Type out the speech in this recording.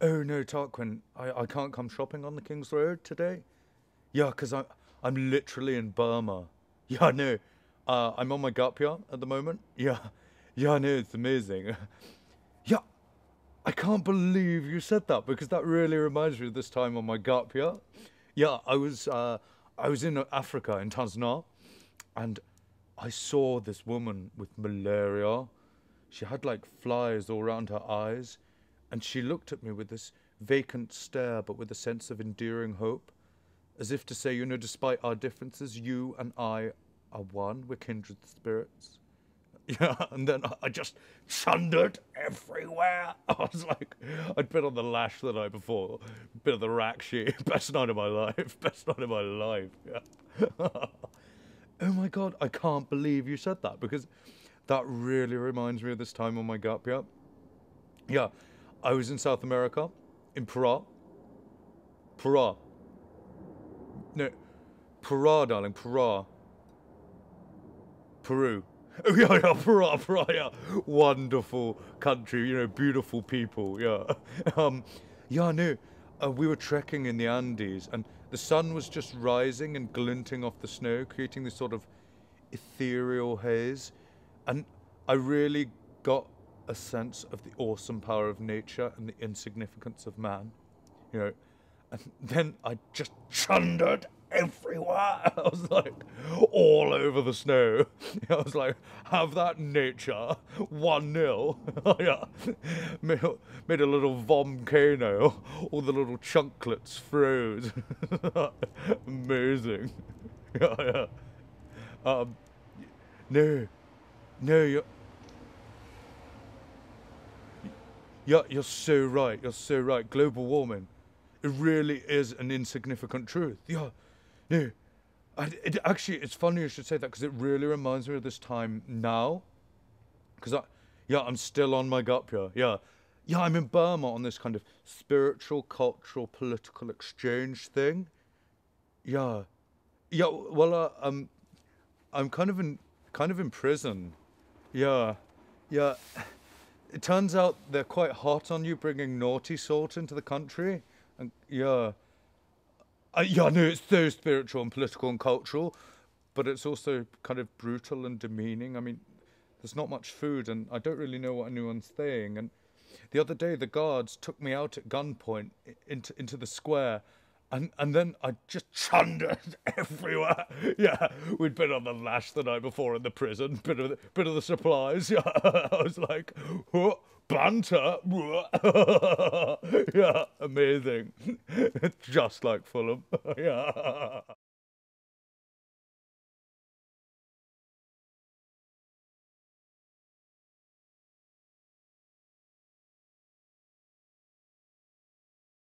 Oh no, Tarquin, I, I can't come shopping on the King's Road today. Yeah, because I'm, I'm literally in Burma. Yeah, no, uh, I'm on my gap at the moment. Yeah, yeah, no, it's amazing. yeah, I can't believe you said that because that really reminds me of this time on my gap. Yeah, I was, uh, I was in Africa, in Tanzania, and I saw this woman with malaria. She had like flies all around her eyes and she looked at me with this vacant stare, but with a sense of enduring hope, as if to say, you know, despite our differences, you and I are one, we're kindred spirits. Yeah, and then I just thundered everywhere. I was like, I'd been on the lash the night before, been on the rack sheet, best night of my life, best night of my life. Yeah. oh my god, I can't believe you said that because that really reminds me of this time on my gap year. Yeah, I was in South America, in Pará. Pará. No, Pará, darling, Pará. Peru. Oh yeah, yeah, Pará, Pará, yeah. Wonderful country, you know, beautiful people, yeah. Um, yeah, no, uh, we were trekking in the Andes, and the sun was just rising and glinting off the snow, creating this sort of ethereal haze, and I really got a sense of the awesome power of nature and the insignificance of man. You know, and then I just chundered everywhere. I was like, all over the snow. I was like, have that nature, 1 nil. yeah. Made, made a little volcano, all the little chunklets froze. Amazing. Yeah, yeah. Um, no, no, you're, Yeah, you're so right. You're so right. Global warming, it really is an insignificant truth. Yeah, no, I, it, actually, it's funny you should say that because it really reminds me of this time now. Because I, yeah, I'm still on my gap year. Yeah, yeah, I'm in Burma on this kind of spiritual, cultural, political exchange thing. Yeah, yeah. Well, uh, um, I'm kind of in, kind of in prison. Yeah, yeah it turns out they're quite hot on you bringing naughty salt into the country. And yeah, uh, I, yeah, no, it's so spiritual and political and cultural, but it's also kind of brutal and demeaning. I mean, there's not much food, and I don't really know what anyone's saying. And the other day, the guards took me out at gunpoint into into the square and and then I just chundered everywhere. Yeah, we'd been on the lash the night before in the prison, bit of the, bit of the supplies. Yeah, I was like, oh, banter. yeah, amazing. just like Fulham. yeah.